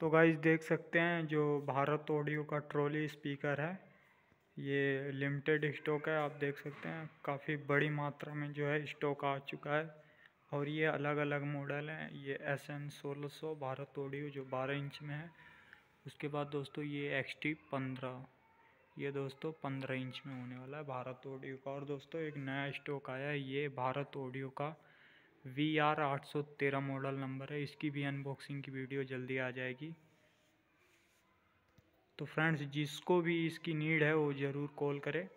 तो गाइस देख सकते हैं जो भारत ऑडियो का ट्रॉली स्पीकर है, ये लिमिटेड स्टॉक है, आप देख सकते हैं, काफ़ी बड़ी मात्रा में जो है स्टॉक आ चुका है, और ये अलग अलग मॉडल हैं, ये एस एन सोलह सौ भारत ऑडियो जो बारह इंच में है, उसके बाद दोस्तों ये एक्स टी पंद्रह, ये दोस्तों पंद्रह इंच में होने वाला है भारत ऑडियो का, और दोस्तों एक नया स्टॉक आया है, ये भारत ऑडियो का वी आर आठ सौ तेरह मॉडल नंबर है। इसकी भी अनबॉक्सिंग की वीडियो जल्दी आ जाएगी। तो फ्रेंड्स जिसको भी इसकी नीड है, वो ज़रूर कॉल करें।